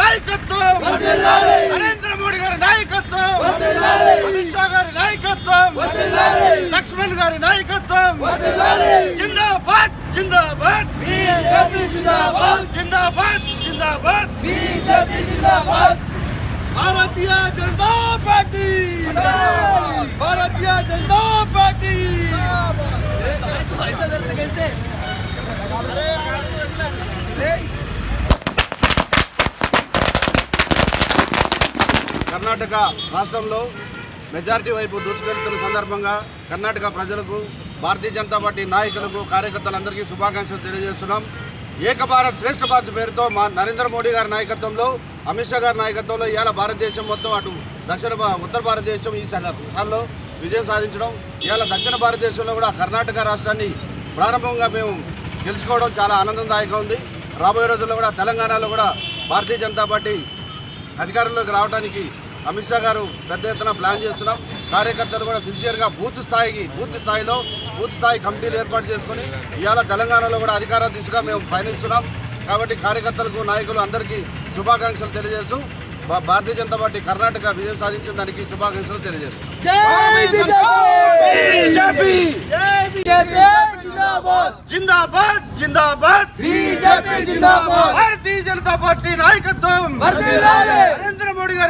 నాయకత్వం నరేంద్ర మోడీ గారి నాయకత్వం అమిత్ షా గారి నాయకత్వం లక్ష్మణ్ గారి నాయకత్వం జిందాబాద్ జిందాబాద్ జిందాబాద్ జిందాబాద్ జిందాబాద్ జిందాబాద్ భారతీయ జనతా పార్టీ భారతీయ జనతా కర్ణాటక రాష్ట్రంలో మెజారిటీ వైపు దూసుకెళ్తున్న సందర్భంగా కర్ణాటక ప్రజలకు భారతీయ జనతా పార్టీ నాయకులకు కార్యకర్తలందరికీ శుభాకాంక్షలు తెలియజేస్తున్నాం. ఏక భారత్ శ్రేష్ఠ భారత్ పేరుతో మా నరేంద్ర మోడీ గారి నాయకత్వంలో అమిత్ షా గారి నాయకత్వంలో ఇవాళ భారతదేశం మొత్తం అటు దక్షిణ భా- ఉత్తర భారతదేశం ఈ సార్లో విజయం సాధించడం ఇవాళ దక్షిణ భారతదేశంలో కూడా కర్ణాటక రాష్ట్రాన్ని ప్రారంభంగా మేము గెలుచుకోవడం చాలా ఆనందదాయకంగా ఉంది. రాబోయే రోజుల్లో కూడా తెలంగాణలో కూడా భారతీయ జనతా పార్టీ అధికారంలోకి రావడానికి అమిత్ షా గారు పెద్ద ఎత్తున ప్లాన్ చేస్తున్నాం. కార్యకర్తలు కూడా సిన్సియర్గా బూత్ స్థాయికి బూత్ స్థాయిలో బూత్ స్థాయి కమిటీలు ఏర్పాటు చేసుకొని ఇవాళ తెలంగాణలో కూడా అధికార దిశగా మేము పయనిస్తున్నాం. కాబట్టి కార్యకర్తలకు నాయకులు అందరికీ శుభాకాంక్షలు తెలియజేస్తూ భారతీయ జనతా పార్టీ కర్ణాటక విజయం సాధించిన దానికి శుభాకాంక్షలు తెలియజేస్తున్నాం. భారతీయ జనతా పార్టీ నాయకత్వం!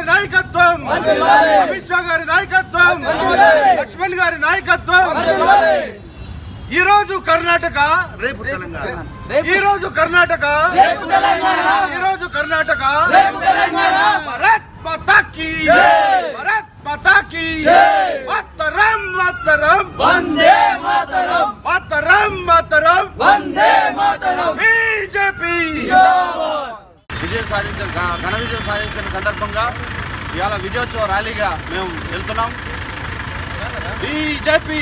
గారి నాయకత్వం. అమిత్ షా గారి నాయకత్వం. లక్ష్మణ్ గారి నాయకత్వం. ఈ రోజు కర్ణాటక రేపు తెలంగాణ. ఈ రోజు కర్ణాటక ఈ రోజు కర్ణాటక. భారత్ మాతాకి. భారత్ మాతాకి. విజయం సాధించిన ఘన విజయం సాధించిన సందర్భంగా ఇవాళ విజయోత్సవ ర్యాలీగా మేము వెళ్తున్నాం. బీజేపీ!